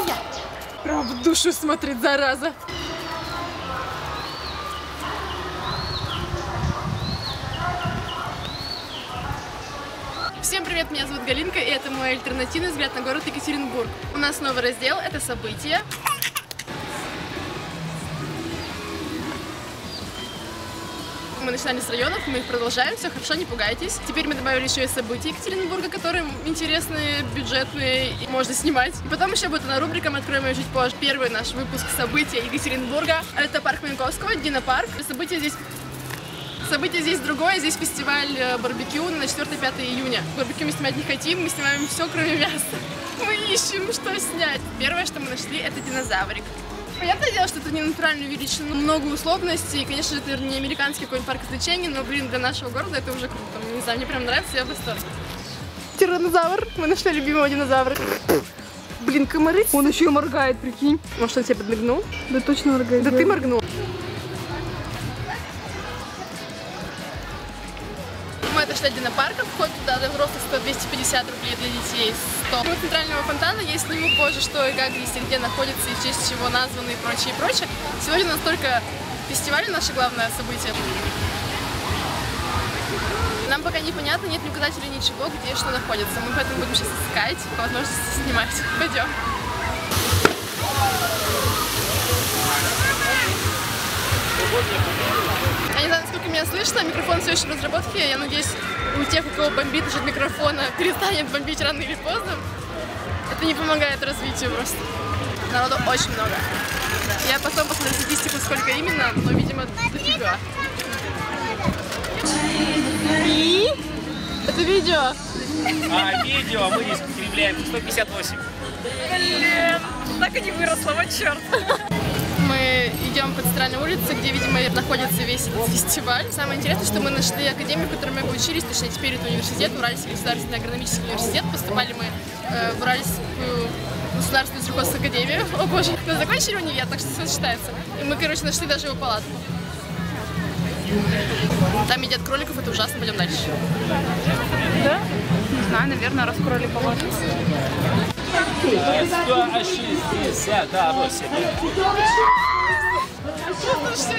Ай-я! Прям в душу смотрит, зараза. Всем привет, меня зовут Галинка, и это мой альтернативный взгляд на город Екатеринбург. У нас новый раздел, это события. Мы начинали с районов, мы их продолжаем, все хорошо, не пугайтесь. Теперь мы добавили еще и события Екатеринбурга, которые интересные, бюджетные, и можно снимать. И потом еще будет одна рубрика, мы откроем ее чуть позже. Первый наш выпуск события Екатеринбурга. Это парк Маянковского, Динопарк. События здесь Событие здесь другое, здесь фестиваль э, барбекю на 4-5 июня. Барбекю мы снимать не хотим, мы снимаем все, кроме мяса. Мы ищем, что снять. Первое, что мы нашли, это динозаврик. Понятное дело, что это не натуральную величину, много условностей, и, конечно же, это не американский какой-нибудь парк развлечений, но, блин, для нашего города это уже круто. Не знаю, мне прям нравится, я в восторге. Тиранозавр. Мы нашли любимого динозавра. Блин, комары. Он еще и моргает, прикинь. Может, он тебе подмигнул? Да точно моргает. Да ты моргнул. От Динопарка, вход туда для взрослых стоит 250 рублей, для детей 100. У центрального фонтана я сниму позже, что и как здесь где находится, и честь чего названы и прочее, и прочее. Сегодня у нас только фестиваль, наше главное событие. Нам пока непонятно, нет ни указателей, ничего, где что находится. Мы поэтому будем сейчас искать, по возможности снимать. Пойдем. Насколько меня слышно, микрофон все еще в разработке. Я надеюсь, у тех, у кого бомбит от микрофона, перестанет бомбить рано или поздно. Это не помогает развитию просто. Народу очень много. Я потом посмотрю статистику, сколько именно, но, видимо, дофига. И? Это видео. А видео мы здесь потребляем 158. Блин, так и не выросла, вот черт. Идем по центральной улице, где, видимо, находится весь этот фестиваль. Самое интересное, что мы нашли академию, в которой мы бы учились, точнее, теперь это университет, Уральский государственный агрономический университет. Поступали мы э, в Уральскую государственную сельхозную академию. О боже, мы закончили универ, так что все считается. И мы, короче, нашли даже его палатку. Там едят кроликов, это ужасно, пойдем дальше. Да? Не знаю, наверное, раскроили палатку. 168. Ну что?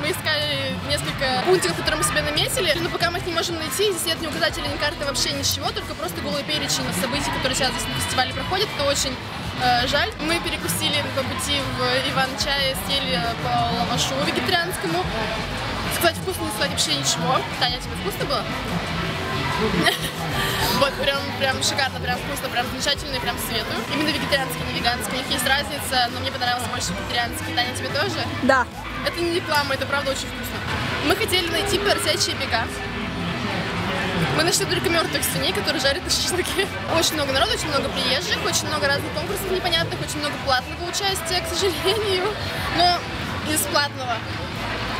Мы искали несколько пунктов, которые мы себе наметили, но пока мы их не можем найти, здесь нет ни указателя, ни карты, вообще ничего, только просто голый перечень событий, которые сейчас здесь на фестивале проходят. Это очень э, жаль. Мы перекусили по пути в Иван-чае, съели по лавашу вегетарианскому. Сказать вкусно, не сказать вообще ничего. Таня, тебе вкусно было? Вот, прям, прям шикарно, прям вкусно, прям замечательно и прям советую. Именно вегетарианский, не веганский. У них есть разница, но мне понравился больше вегетарианский. Таня, тебе тоже? Да. Это не реклама, это правда очень вкусно. Мы хотели найти поросячьи бега. Мы нашли только мертвых свиней, которые жарят на шашлыки. Очень много народу, очень много приезжих, очень много разных конкурсов непонятных, очень много платного участия, к сожалению, но из платного.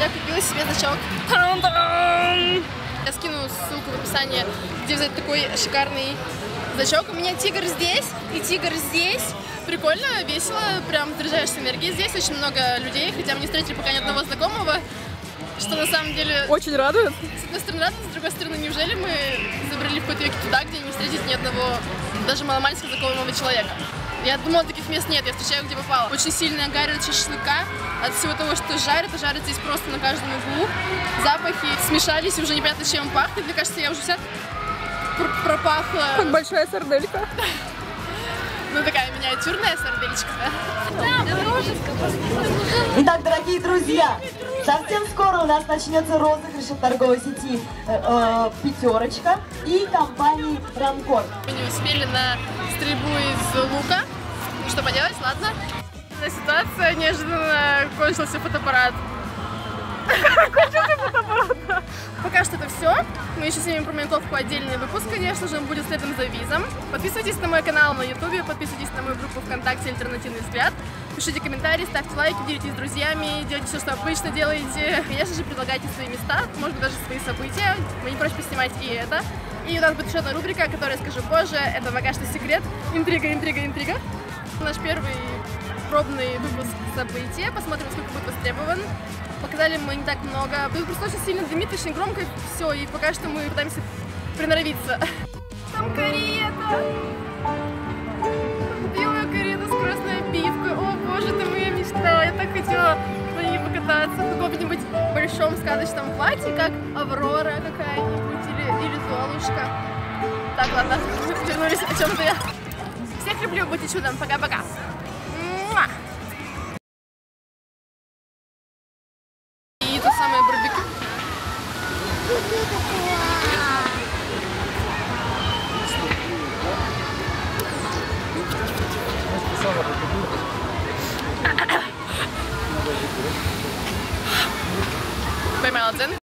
Я купила себе значок. Та-дам! Я скину ссылку в описании, где взять такой шикарный значок. У меня тигр здесь и тигр здесь. Прикольно, весело, прям заряжаешься энергией здесь. Очень много людей, хотя мы не встретили пока ни одного знакомого, что на самом деле Очень радует. с одной стороны радостно, с другой стороны, неужели мы забрали в какой-то веке туда, где не встретить ни одного даже маломальски знакомого человека? Я думала, таких мест нет, я встречаю, где попало. Очень сильная гарь от шашлыка, от всего того, что жарят, а жарят здесь просто на каждом углу. Запахи смешались, и уже непонятно, чем пахнет. Мне кажется, я уже вся пр- пропахла. Как большая сарделька. Ну, такая миниатюрная сардельчика, да? Итак, дорогие друзья, совсем скоро у нас начнется розыгрыш от торговой сети э, э, «Пятерочка» и компании «Рамкор». Мы не успели на стрельбу из лука. Что поделать, ладно. Ситуация неожиданно кончился фотоаппарат. Кончился фотоаппарат. Пока что это все. Мы еще снимем про Маянковку отдельный выпуск, конечно же, он будет следом за визом. Подписывайтесь на мой канал на ютубе, подписывайтесь на мою группу ВКонтакте «Альтернативный взгляд». Пишите комментарии, ставьте лайки, делитесь с друзьями, делайте все, что обычно делаете. Конечно же, предлагайте свои места, может быть, даже свои события. Мы не прочь поснимать и это. И у нас будет еще одна рубрика, которую я скажу позже. Это пока что секрет. Интрига, интрига, интрига. Наш первый пробный выпуск события. Посмотрим, сколько будет востребован. Показали мы не так много. Тут просто очень сильно дымит, очень громко, все. И пока что мы пытаемся приноровиться. Там карета! Белая карета с красной пивкой. О, боже, это моя мечта! Я так хотела на ней покататься в каком-нибудь большом сказочном платье, как Аврора какая-нибудь или Золушка. Так, ладно, вернулись о чем-то я. Всех люблю, будьте чудом, пока-пока.